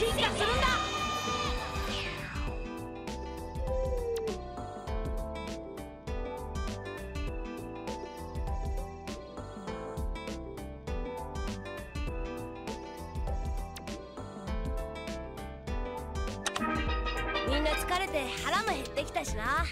進化するんだ。みんな疲れて腹も減ってきたしな。